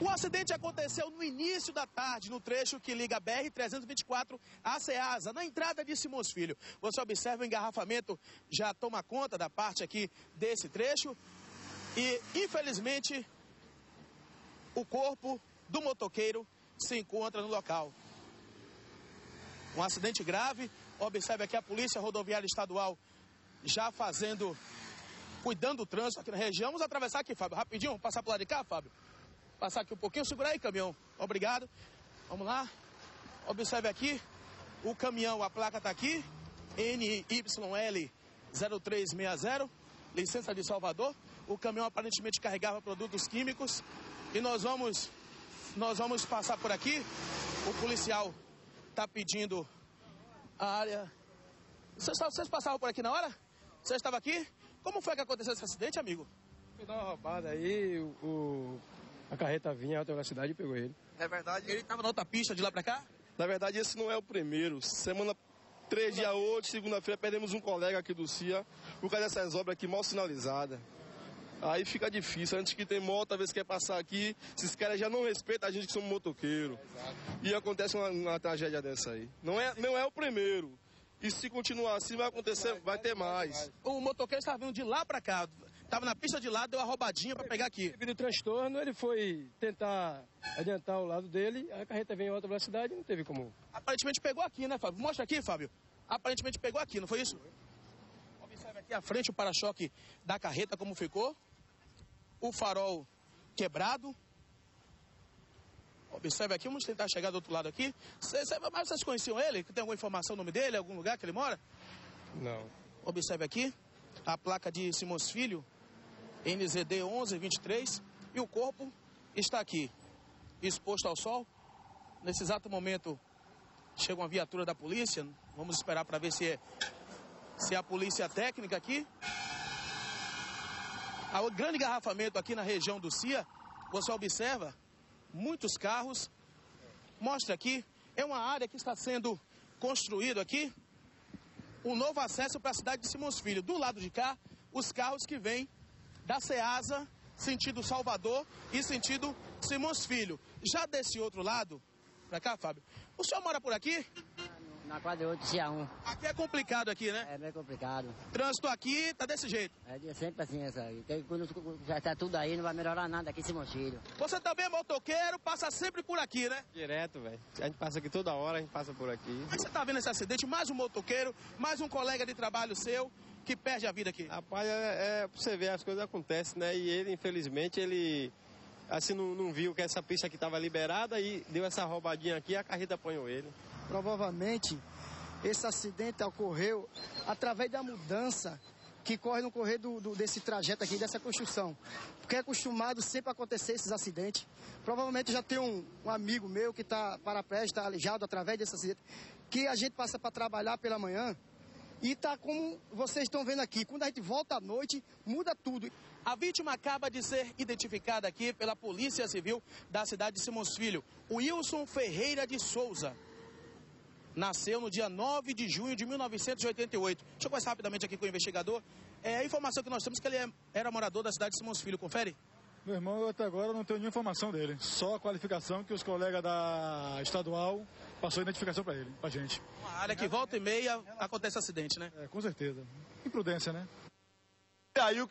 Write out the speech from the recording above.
O acidente aconteceu no início da tarde, no trecho que liga a BR-324 à Ceasa, na entrada de Simões Filho. Você observa o engarrafamento, já toma conta da parte aqui desse trecho. E, infelizmente, o corpo do motoqueiro se encontra no local. Um acidente grave. Observe aqui a Polícia Rodoviária Estadual já fazendo, cuidando do trânsito aqui na região. Vamos atravessar aqui, Fábio, rapidinho. Vamos passar por lá de cá, Fábio. Passar aqui um pouquinho. Segura aí, caminhão. Obrigado. Vamos lá. Observe aqui. O caminhão, a placa está aqui. NYL 0360. Licença de Salvador. O caminhão aparentemente carregava produtos químicos. E nós vamos, nós vamos passar por aqui. O policial está pedindo a área. Vocês, vocês passavam por aqui na hora? Você estava aqui? Como foi que aconteceu esse acidente, amigo? Foi dar uma roubada aí, o, o- carreta vinha a alta velocidade e pegou ele. É verdade. Ele estava na outra pista de lá para cá? Na verdade, esse não é o primeiro. Semana 3, dia 8, segunda-feira, perdemos um colega aqui do CIA por causa dessas obras aqui mal sinalizadas. Aí fica difícil. Antes que tem moto, às vezes quer passar aqui, esses caras já não respeitam a gente que somos motoqueiro. E acontece uma, uma tragédia dessa aí. Não é, não é o primeiro. E se continuar assim, vai acontecer, vai, ter mais. O motoqueiro estava vindo de lá para cá. Estava na pista de lá, deu uma roubadinha para pegar aqui. Devido ao transtorno, ele foi tentar adiantar o lado dele, a carreta veio em alta velocidade e não teve como. Aparentemente pegou aqui, né, Fábio? Mostra aqui, Fábio. Aparentemente pegou aqui, não foi isso? Observe aqui à frente o para-choque da carreta, como ficou. O farol quebrado. Observe aqui, vamos tentar chegar do outro lado aqui. Cê, cê, mas vocês conheciam ele? Tem alguma informação no nome dele? Algum lugar que ele mora? Não. Observe aqui a placa de Simões Filho, NZD 1123, e o corpo está aqui, exposto ao sol. Nesse exato momento, chega uma viatura da polícia. Vamos esperar para ver se é, se é a polícia técnica aqui. Há um grande engarrafamento aqui na região do CIA. Você observa muitos carros. Mostra aqui, é uma área que está sendo construído aqui um novo acesso para a cidade de Simões Filho. Do lado de cá, os carros que vêm da Ceasa, sentido Salvador e sentido Simões Filho. Já desse outro lado, para cá, Fábio, o senhor mora por aqui? Na quadra 8, dia 1. Aqui é complicado aqui, né? É meio complicado. Trânsito aqui tá desse jeito. É sempre assim essa aí. Tem, quando já está tudo aí, não vai melhorar nada aqui em Simão Filho. Você também é motoqueiro, passa sempre por aqui, né? Direto, velho. A gente passa aqui toda hora, a gente passa por aqui. Que você tá vendo esse acidente? Mais um motoqueiro, mais um colega de trabalho seu que perde a vida aqui. Rapaz, é, é pra você ver, as coisas acontecem, né? E ele, infelizmente, ele assim não, não viu que essa pista aqui estava liberada e deu essa roubadinha aqui e a carreta apanhou ele. Provavelmente esse acidente ocorreu através da mudança que corre no correr do, do- desse trajeto aqui, dessa construção. Porque é acostumado sempre a acontecer esses acidentes. Provavelmente já tem um, um amigo meu que está paraplégico, está aleijado através desse acidente, que a gente passa para trabalhar pela manhã e tá como vocês estão vendo aqui. Quando a gente volta à noite, muda tudo. A vítima acaba de ser identificada aqui pela Polícia Civil da cidade de Simões Filho. Wilson Ferreira de Souza. Nasceu no dia 9 de junho de 1988. Deixa eu conversar rapidamente aqui com o investigador. É a informação que nós temos é que ele é- era morador da cidade de Simões Filho. Confere? Meu irmão, eu até agora não tenho nenhuma informação dele. Só a qualificação que os colegas da estadual passou a identificação para ele, pra gente. Uma área que volta e meia acontece acidente, né? É, com certeza. Imprudência, né? E aí o